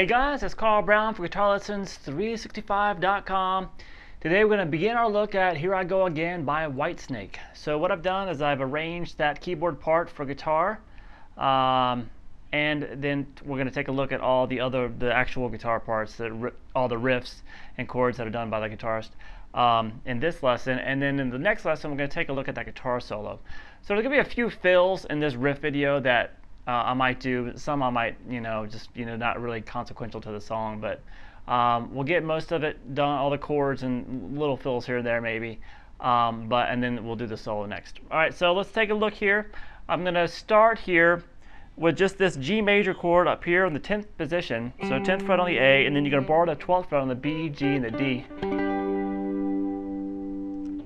Hey guys, it's Carl Brown for GuitarLessons365.com. Today we're going to begin our look at Here I Go Again by Whitesnake. So what I've done is I've arranged that keyboard part for guitar, um, and then we're going to take a look at all the other, the actual guitar parts, the, all the riffs and chords that are done by the guitarist um, in this lesson. And then in the next lesson, we're going to take a look at that guitar solo. So there's going to be a few fills in this riff video that uh, I might do. Some I might, you know, just you know, not really consequential to the song, but um, we'll get most of it done, all the chords and little fills here and there maybe. Um, but and then we'll do the solo next. All right, so let's take a look here. I'm gonna start here with just this G major chord up here in the 10th position. So 10th fret on the A, and then you're gonna borrow the 12th fret on the B, G, and the D.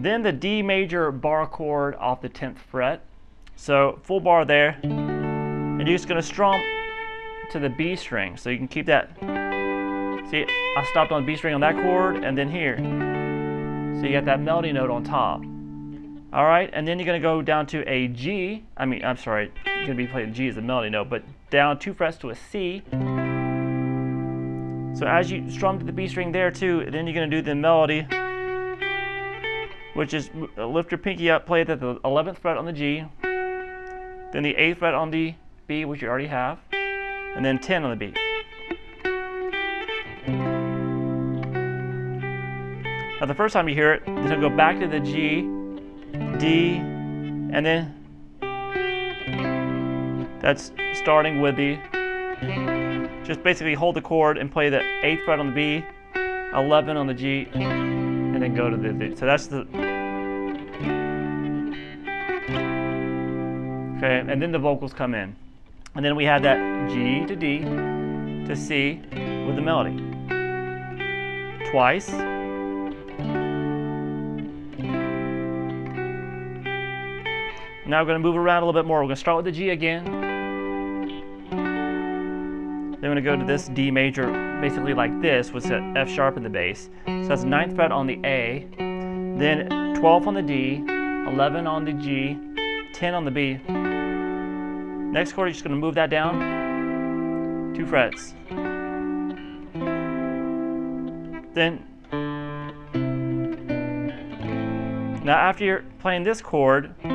Then the D major bar chord off the 10th fret. So full bar there and you're just going to strum to the B string. So you can keep that. See, I stopped on the B string on that chord and then here. So you got that melody note on top. All right, and then you're going to go down to a G. I mean, I'm sorry, you're to be playing G as a melody note, but down two frets to a C. So as you strum to the B string there too, then you're going to do the melody, which is uh, lift your pinky up, play it at the 11th fret on the G, then the 8th fret on the B, which you already have, and then 10 on the B. Now the first time you hear it, then it'll go back to the G, D, and then that's starting with the, just basically hold the chord and play the 8th fret on the B, 11 on the G, and then go to the, D. so that's the, okay, and then the vocals come in. And then we had that G to D to C with the melody. Twice. Now we're going to move around a little bit more. We're going to start with the G again. Then we're going to go to this D major, basically like this, with F sharp in the bass. So that's ninth fret on the A, then 12 on the D, 11 on the G, 10 on the B, Next chord, you're just going to move that down two frets. Then, now after you're playing this chord, you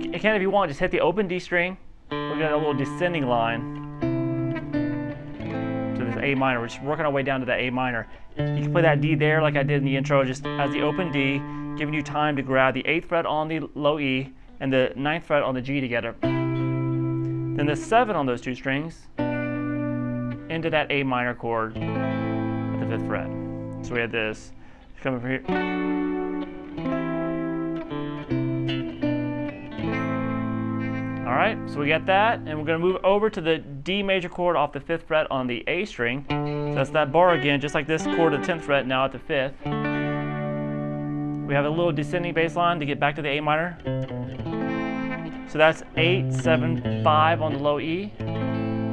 can, if you want, just hit the open D string. We're going a little descending line to this A minor. We're just working our way down to the A minor. You can play that D there like I did in the intro, just as the open D, giving you time to grab the 8th fret on the low E and the 9th fret on the G together. Then the 7 on those two strings into that A minor chord at the 5th fret. So we had this. Come over here. All right, so we got that, and we're going to move over to the D major chord off the 5th fret on the A string. So that's that bar again, just like this chord at the 10th fret, now at the 5th. We have a little descending bass line to get back to the A minor. So that's 8, 7, 5 on the low E,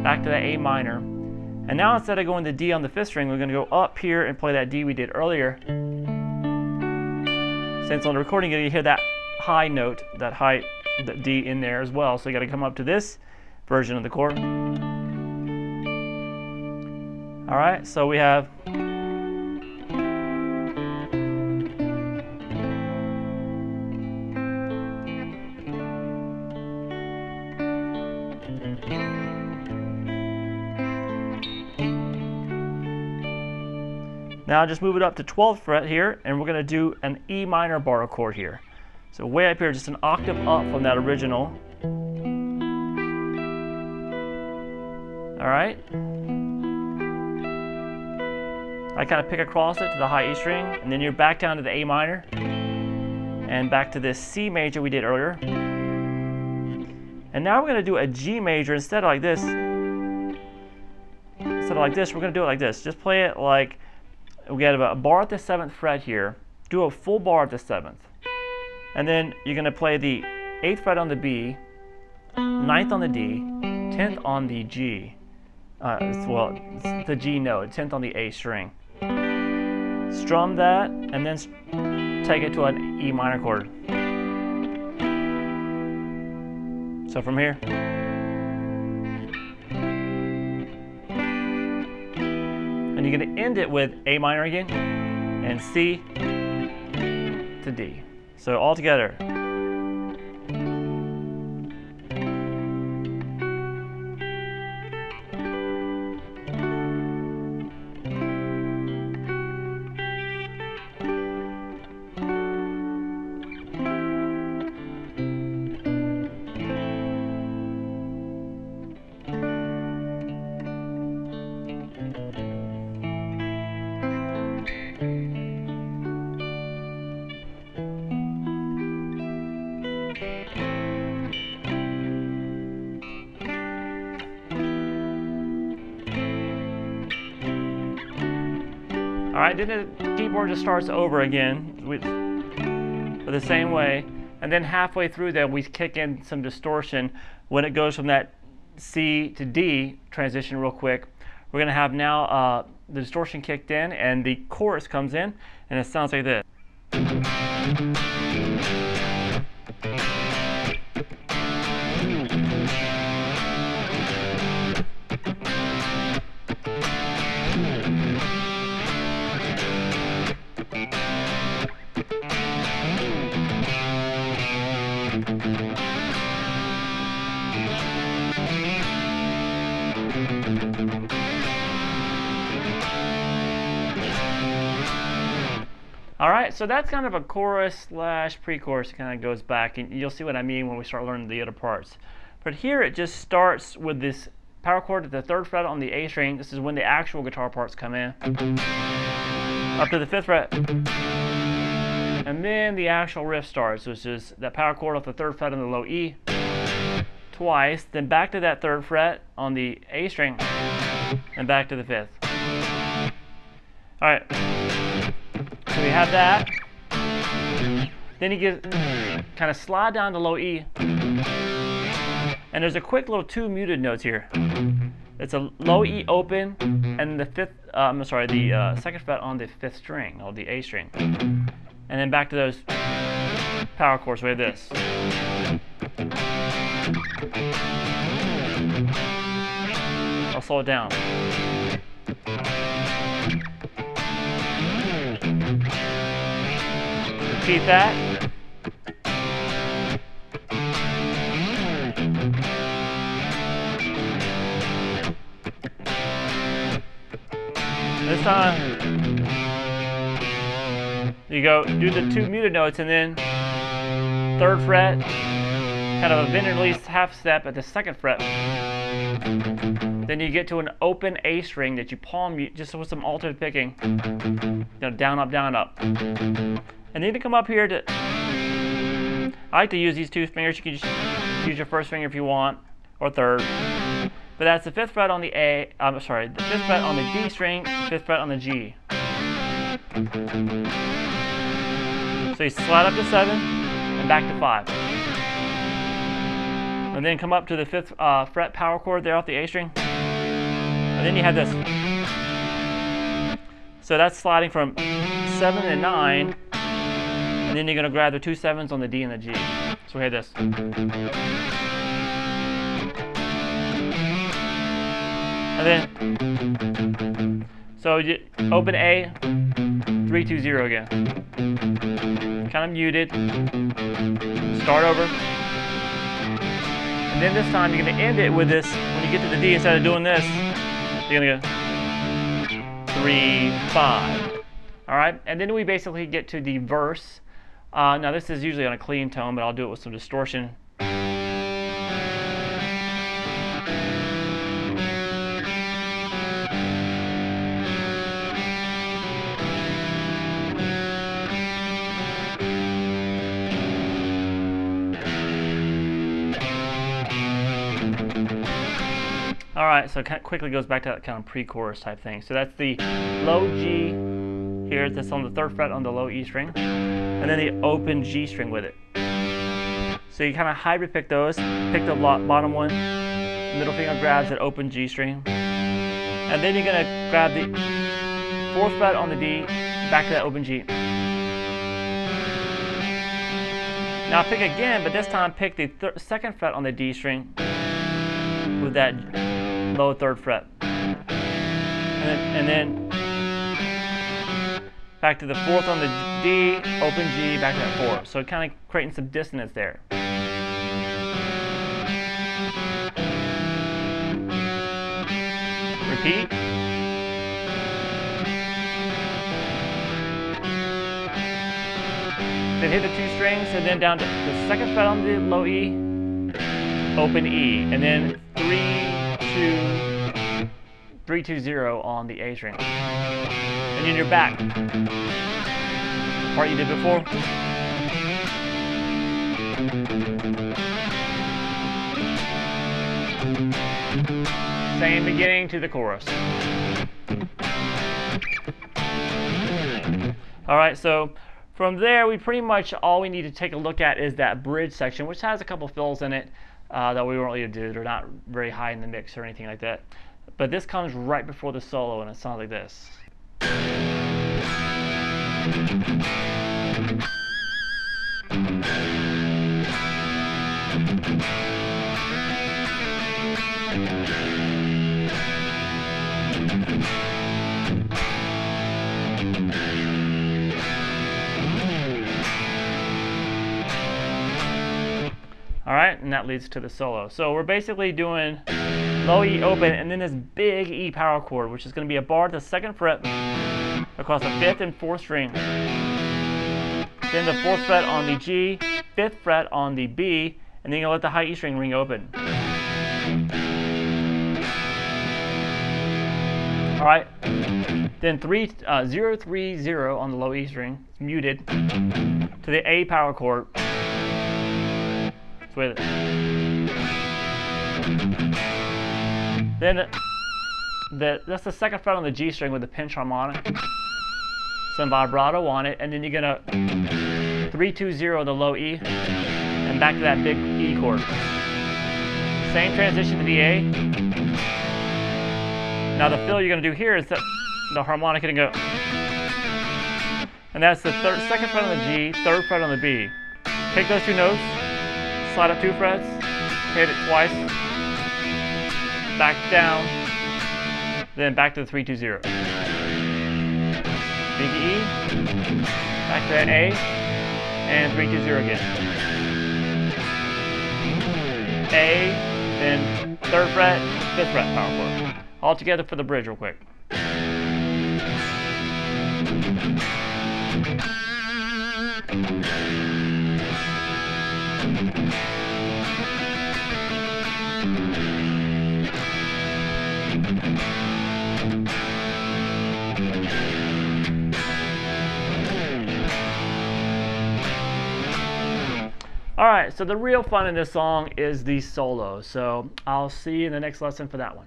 back to the A minor. And now instead of going to D on the fifth string, we're going to go up here and play that D we did earlier. Since on the recording you hear that high note, that high that D in there as well. So you got to come up to this version of the chord. All right, so we have Now just move it up to 12th fret here, and we're going to do an E minor bar chord here. So way up here, just an octave up from that original. All right. I kind of pick across it to the high E string, and then you're back down to the A minor, and back to this C major we did earlier. And now we're going to do a G major instead of like this. Instead of like this, we're going to do it like this. Just play it like we get a bar at the 7th fret here, do a full bar at the 7th. And then you're going to play the 8th fret on the B, ninth on the D, 10th on the G. Uh, well, the G note, 10th on the A string. Strum that, and then take it to an E minor chord. So from here. You're going to end it with A minor again, and C to D. So all together. Right, then the keyboard just starts over again with, with the same way. And then halfway through that, we kick in some distortion when it goes from that C to D transition real quick. We're gonna have now uh, the distortion kicked in and the chorus comes in and it sounds like this. Right, so that's kind of a chorus slash pre-chorus. It kind of goes back, and you'll see what I mean when we start learning the other parts. But here it just starts with this power chord at the third fret on the A string. This is when the actual guitar parts come in. Up to the fifth fret. And then the actual riff starts, which is that power chord off the third fret on the low E twice, then back to that third fret on the A string, and back to the fifth. All right. We have that. Then you get kind of slide down to low E. And there's a quick little two muted notes here. It's a low E open and the fifth, uh, I'm sorry, the uh, second fret on the fifth string, or the A string. And then back to those power chords. We have this. I'll slow it down. Repeat that. This time, you go do the two muted notes and then third fret, kind of a bend release half step at the second fret. Then you get to an open A string that you palm mute just with some alternate picking. You know, down, up, down, up. And then to come up here to, I like to use these two fingers. You can just use your first finger if you want, or third. But that's the fifth fret on the A, I'm sorry, the fifth fret on the D string, fifth fret on the G. So you slide up to seven, and back to five. And then come up to the fifth uh, fret power chord there off the A string. And then you have this. So that's sliding from seven and nine, and then you're gonna grab the two sevens on the D and the G. So have this. And then, so you open A, three, two, zero again. Kind of muted. Start over. And then this time you're gonna end it with this. When you get to the D, instead of doing this, you're gonna go three, five. All right, and then we basically get to the verse. Uh, now this is usually on a clean tone, but I'll do it with some distortion. All right, so it kind of quickly goes back to that kind of pre-chorus type thing. So that's the low G here, that's on the third fret on the low E string, and then the open G string with it. So you kind of hybrid pick those, pick the bottom one, middle finger grabs that open G string, and then you're gonna grab the fourth fret on the D, back to that open G. Now pick again, but this time pick the second fret on the D string with that low third fret. And then, and then back to the fourth on the D, open G, back to that four. So it kind of creating some dissonance there. Repeat. Then hit the two strings and then down to the second fret on the low E, open E, and then three, two, three, two, zero on the A string. And then you're back. Part you did before. Same beginning to the chorus. All right, so from there, we pretty much all we need to take a look at is that bridge section, which has a couple fills in it uh, that we won't really do. They're not very high in the mix or anything like that. But this comes right before the solo, and it sounds like this. All right, and that leads to the solo. So we're basically doing low E open and then this big E power chord, which is going to be a bar to the second fret across the fifth and fourth string. Then the fourth fret on the G, fifth fret on the B, and then to let the high E string ring open. All right, then three, uh, zero, three, zero on the low E string, muted, to the A power chord with it. Then the, the, that's the second fret on the G string with the pinch harmonic. Some vibrato on it, and then you're gonna three two zero the low E, and back to that big E chord. Same transition to the A. Now the fill you're gonna do here is that the harmonic gonna go, and that's the third, second fret on the G, third fret on the B. Take those two notes, slide up two frets, hit it twice, back down, then back to the 320. Big E, back to that A, and 320 again. A, then third fret, fifth fret power chord. All together for the bridge real quick. All right, so the real fun in this song is the solo. So I'll see you in the next lesson for that one.